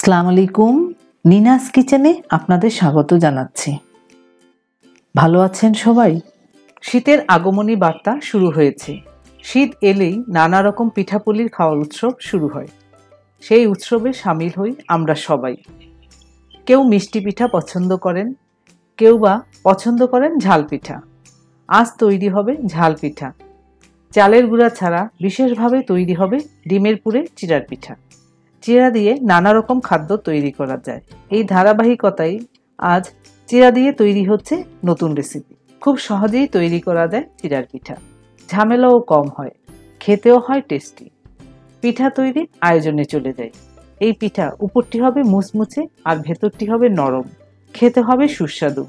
আসসালামু আলাইকুম। নিনাস কিচেনে আপনাদের স্বাগত জানাচ্ছি। ভালো আছেন সবাই? শীতের আগমনী বার্তা শুরু হয়েছে। শীত এলেই নানা রকম পিঠাপুলির খাওয়ার উৎসব শুরু হয়। সেই উৎসবে সামিল হই আমরা সবাই। কেউ মিষ্টি পিঠা পছন্দ করেন, কেউ বা পছন্দ করেন ঝাল পিঠা। আজ তৈরি হবে ঝাল পিঠা। চালের গুঁড়া ছাড়া বিশেষভাবে তৈরি হবে ডিমের পুরে চিরার পিঠা। চিরা দিয়ে নানা রকম খাদ্য তৈরি করা যায়। এই ধারাবাহিকতাই আজ চিরা দিয়ে তৈরি হচ্ছে নতুন রেসিপি খুব সহজেই তৈরি করা যায় চিরার পিঠা। ঝামেলাও কম হয়, খেতেও হয় টেস্টি পিঠা তৈরির আয়োজনে চলে যায়। এই পিঠা উপরটি হবে মুচমুচে আর ভেতরটি হবে নরম। খেতে হবে সুস্বাদু।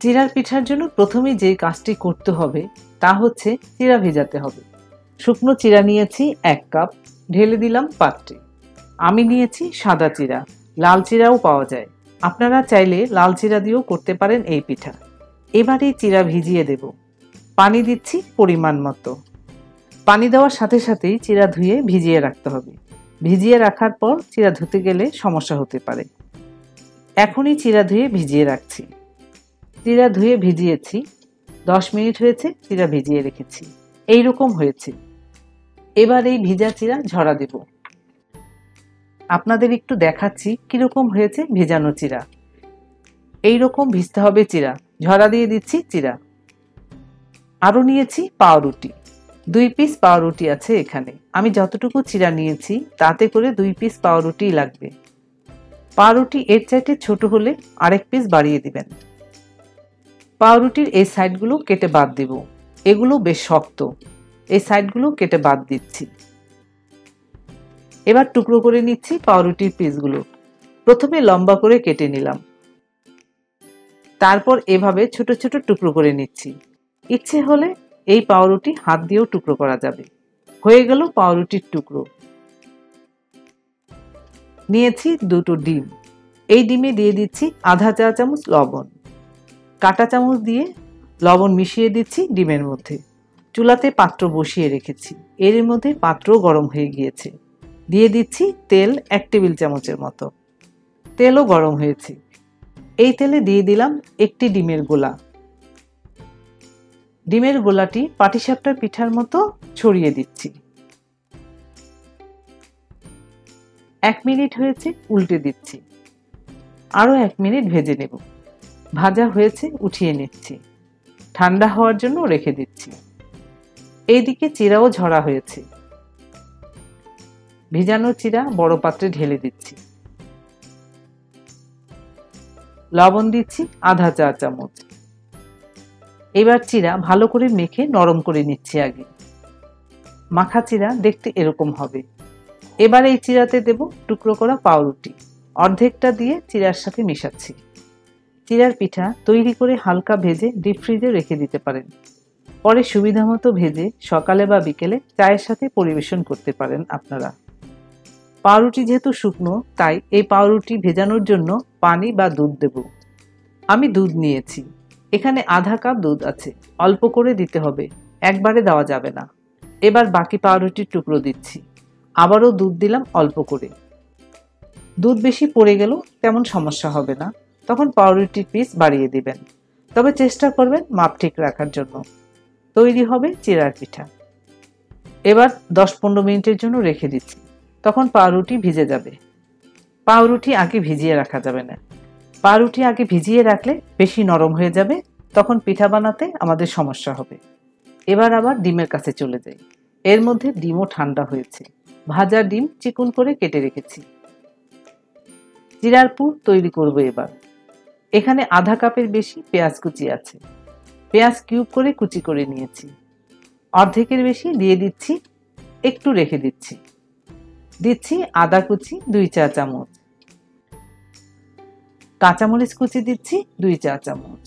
চিরার পিঠার জন্য প্রথমেই যে কাজটি করতে হবে, তা হচ্ছে চিরা ভেজাতে হবে। শুকনো চিরা নিয়েছি এক কাপ, ঢেলে দিলাম পাত্রে। আমি নিয়েছি সাদা চিরা। লাল চিরাও পাওয়া যায়। আপনারা চাইলে লাল চিরা দিয়েও করতে পারেন এই পিঠা। এবার চিরা ভিজিয়ে দেব। পানি দিচ্ছি পরিমাণ মতো। পানি দেওয়ার সাথে সাথেই চিরা ধুয়ে ভিজিয়ে রাখতে হবে। ভিজিয়ে রাখার পর চিরা ধুতে গেলে সমস্যা হতে পারে। এখনই চিরা ধুয়ে ভিজিয়ে রাখছি। চিরা ধুয়ে ভিজিয়েছি। দশ মিনিট হয়েছে, চিরা ভিজিয়ে রেখেছি। এই রকম হয়েছে। এবার এই ভিজা চিরা ঝরা দেব। আপনাদের একটু দেখাচ্ছি কীরকম হয়েছে ভেজানো চিরা। এই রকম ভিজতে হবে চিরা। ঝরা দিয়ে দিচ্ছি চিরা। আরও নিয়েছি পাউরুটি। দুই পিস পাউরুটি আছে এখানে। আমি যতটুকু চিরা নিয়েছি, তাতে করে দুই পিস পাউরুটি লাগবে। পাউরুটি এর চাইতে ছোট হলে আরেক পিস বাড়িয়ে দিবেন। পাউরুটির এই সাইডগুলো কেটে বাদ দেব। এগুলো বেশ শক্ত। এই সাইডগুলো কেটে বাদ দিচ্ছি। এবার টুকরো করে নিচ্ছি পাউরুটির পিসগুলো। প্রথমে লম্বা করে কেটে নিলাম। তারপর এভাবে ছোট ছোট টুকরো করে নিচ্ছি। ইচ্ছে হলে এই পাউরুটি হাত দিয়েও টুকরো করা যাবে। হয়ে গেল পাউরুটির টুকরো। নিয়েছি দুটো ডিম। এই ডিমে দিয়ে দিচ্ছি আধা চা চামচ লবণ। কাটা চামচ দিয়ে লবণ মিশিয়ে দিচ্ছি ডিমের মধ্যে। চুলাতে পাত্র বসিয়ে রেখেছি। এর মধ্যে পাত্র গরম হয়ে গিয়েছে। দিয়ে দিচ্ছি তেল এক টেবিল চামচের মতো। তেলও গরম হয়েছে। এই তেলে দিয়ে দিলাম একটি ডিমের গোলা। ডিমের গোলাটি পাটিসাপটার পিঠার মতো ছড়িয়ে দিচ্ছি। এক মিনিট হয়েছে উল্টে দিচ্ছি। আরও এক মিনিট ভেজে নেব। ভাজা হয়েছে, উঠিয়ে নিচ্ছি। ঠান্ডা হওয়ার জন্য রেখে দিচ্ছি। এইদিকে চিরাও ঝরা হয়েছে। ভিজানো চিরা বড় পাত্রে ঢেলে দিচ্ছি। লবণ দিচ্ছি আধা চা চামচ। এবার চিরা ভালো করে মেখে নরম করে নিচ্ছি আগে। মাখা চিরা দেখতে এরকম হবে। এবার এই চিরাতে দেব টুকরো করা পাউরুটি। অর্ধেকটা দিয়ে চিরার সাথে মেশাচ্ছি। চিরার পিঠা তৈরি করে হালকা ভেজে ডিপ ফ্রিজে রেখে দিতে পারেন। পরে সুবিধামতো ভেজে সকালে বা বিকেলে চায়ের সাথে পরিবেশন করতে পারেন আপনারা। পাউরুটি যেহেতু শুকনো, তাই এই পাউরুটি ভেজানোর জন্য পানি বা দুধ দেব। আমি দুধ নিয়েছি। এখানে আধা কাপ দুধ আছে। অল্প করে দিতে হবে। একবারে দেওয়া যাবে না। এবার বাকি পাউরুটির টুকরো দিচ্ছি। আবারও দুধ দিলাম অল্প করে। দুধ বেশি পড়ে গেল তেমন সমস্যা হবে না। তখন পাউরুটির পিস বাড়িয়ে দিবেন। তবে চেষ্টা করবেন মাপ ঠিক রাখার জন্য। তৈরি হবে চিরার পিঠা। এবার দশ পনেরো মিনিটের জন্য রেখে দিচ্ছি। তখন পাউরুটি ভিজে যাবে। পাউরুটি আগে ভিজিয়ে রাখা যাবে না। পাউরুটি আগে ভিজিয়ে রাখলে বেশি নরম হয়ে যাবে, তখন পিঠা বানাতে আমাদের সমস্যা হবে। এবার আবার ডিমের কাছে চলে যাই। এর মধ্যে ডিমও ঠান্ডা হয়েছে। ভাজা ডিম চিকুন করে কেটে রেখেছি। জিরার পুর তৈরি করব এবার। এখানে আধা কাপের বেশি পেঁয়াজ কুচি আছে। পেঁয়াজ কিউব করে কুচি করে নিয়েছি। অর্ধেকের বেশি দিয়ে দিচ্ছি, একটু রেখে দিচ্ছি। দিচ্ছি আদা কুচি দুই চা চামচ। কাঁচামরিচ কুচি দিচ্ছি দুই চা চামচ।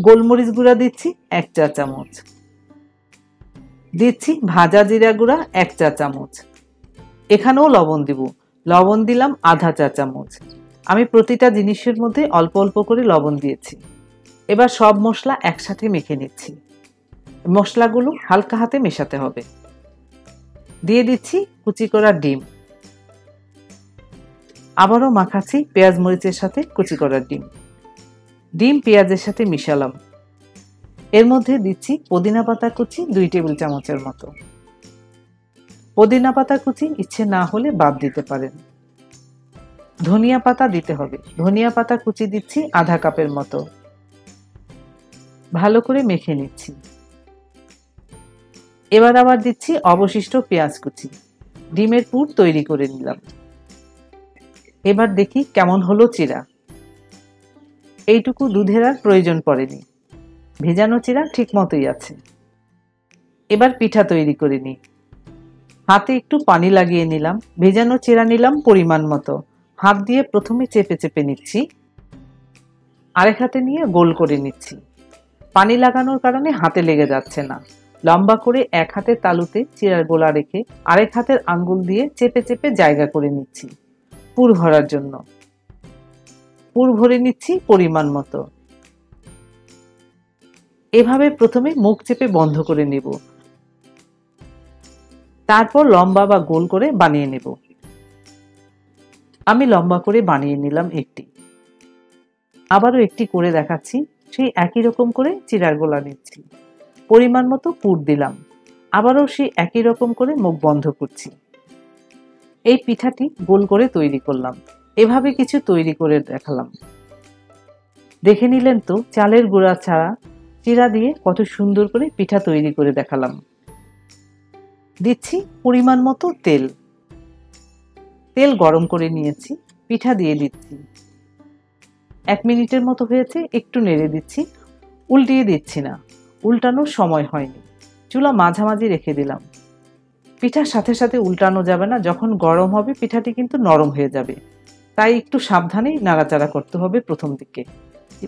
গোলমরিচ গুঁড়া দিচ্ছি এক চা চামচ। দিচ্ছি ভাজা জিরা গুঁড়া এক চা চামচ। এখানেও লবণ দিব। লবণ দিলাম আধা চা চামচ। আমি প্রতিটা জিনিসের মধ্যে অল্প অল্প করে লবণ দিয়েছি। এবার সব মশলা একসাথে মেখে নিচ্ছি। মশলাগুলো হালকা হাতে মেশাতে হবে। দিয়ে দিচ্ছি কুচি করা ডিম। আবারও মাখাচ্ছি পেঁয়াজ মরিচের সাথে কুচি করা ডিম। ডিম পেঁয়াজের সাথে মিশালাম। এর মধ্যে দিচ্ছি পুদিনা পাতা কুচি দুই টেবিল চামচের মতো। পুদিনা পাতা কুচি ইচ্ছে না হলে বাদ দিতে পারেন। ধনিয়া পাতা দিতে হবে। ধনিয়া পাতা কুচি দিচ্ছি আধা কাপের মতো। ভালো করে মেখে নিচ্ছি। এবার আবার দিচ্ছি অবশিষ্ট পেঁয়াজ কুচি। ডিমের পুর তৈরি করে নিলাম। এবার দেখি কেমন হলো চিরা। এইটুকু দুধের আর প্রয়োজন পড়েনি। ভেজানো চিরা ঠিক মতোই আছে। এবার পিঠা তৈরি করে নিই। হাতে একটু পানি লাগিয়ে নিলাম। ভেজানো চিরা নিলাম পরিমাণ মতো। হাত দিয়ে প্রথমে চেপে চেপে নিচ্ছি। আরেক হাতে নিয়ে গোল করে নিচ্ছি। পানি লাগানোর কারণে হাতে লেগে যাচ্ছে না। লম্বা করে এক হাতের তালুতে চিরার গোলা রেখে আরেক হাতের আঙ্গুল দিয়ে চেপে চেপে জায়গা করে নিচ্ছি। পুর ভরার জন্য। পুর ভরে নিচ্ছি পরিমাণ মতো। এভাবে প্রথমে মুখ চেপে বন্ধ করে নেব। তারপর লম্বা বা গোল করে বানিয়ে নেব। আমি লম্বা করে বানিয়ে নিলাম একটি। আবারও একটি করে দেখাচ্ছি, সেই একই রকম করে চিরার গোলা নিচ্ছি। পরিমাণ মতো পুর দিলাম। আবারও সেই একই রকম করে মুখ বন্ধ করছি। এই পিঠাটি গোল করে তৈরি করলাম। এভাবে কিছু তৈরি করে দেখালাম। দেখে নিলেন তো, চালের গুঁড়া ছাড়া চিরা দিয়ে কত সুন্দর করে পিঠা তৈরি করে দেখালাম। দিচ্ছি পরিমাণ মতো তেল। তেল গরম করে নিয়েছি, পিঠা দিয়ে দিচ্ছি। এক মিনিটের মতো হয়েছে, একটু নেড়ে দিচ্ছি, উল্টিয়ে দিচ্ছি না। উল্টানোর সময় হয়নি। চুলা মাঝামাঝি রেখে দিলাম। পিঠার সাথে সাথে উল্টানো যাবে না, যখন গরম হবে পিঠাটি কিন্তু নরম হয়ে যাবে। তাই একটু সাবধানেই নাড়াচাড়া করতে হবে প্রথম দিকে।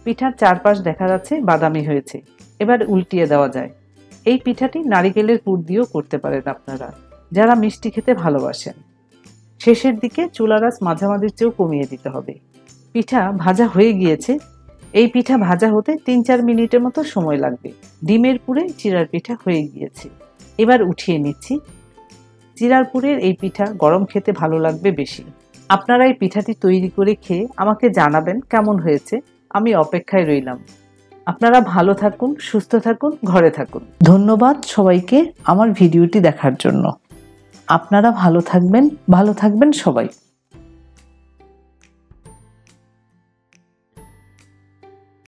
পিঠার চারপাশ দেখা যাচ্ছে বাদামি হয়েছে, এবার উল্টিয়ে দেওয়া যায়। এই পিঠাটি নারিকেলের পুর দিয়েও করতে পারেন আপনারা, যারা মিষ্টি খেতে ভালোবাসেন। শেষের দিকে চুলারাস মাঝামাঝির চেয়েও কমিয়ে দিতে হবে। পিঠা ভাজা হয়ে গিয়েছে এই পিঠা ভাজা হতে তিন চার মিনিটের মতো সময় লাগবে। ডিমের পুরে চিরার পিঠা হয়ে গিয়েছে। এবার উঠিয়ে নিচ্ছি। চিরার পুরের এই পিঠা গরম খেতে ভালো লাগবে বেশি। আপনারা এই পিঠাটি তৈরি করে খেয়ে আমাকে জানাবেন কেমন হয়েছে। আমি অপেক্ষায় রইলাম। আপনারা ভালো থাকুন, সুস্থ থাকুন, ঘরে থাকুন। ধন্যবাদ সবাইকে আমার ভিডিওটি দেখার জন্য। আপনারা ভালো থাকবেন ভালো থাকবেন সবাই।